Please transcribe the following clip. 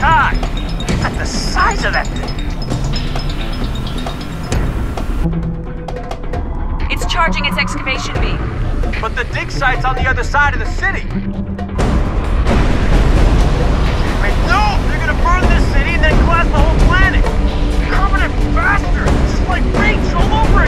caught eye. Look at the size of that thing. It's charging its excavation beam. But the dig site's on the other side of the city. Wait, no! They're gonna burn this city and then collapse the whole planet! Permanent bastard! This is like rage all over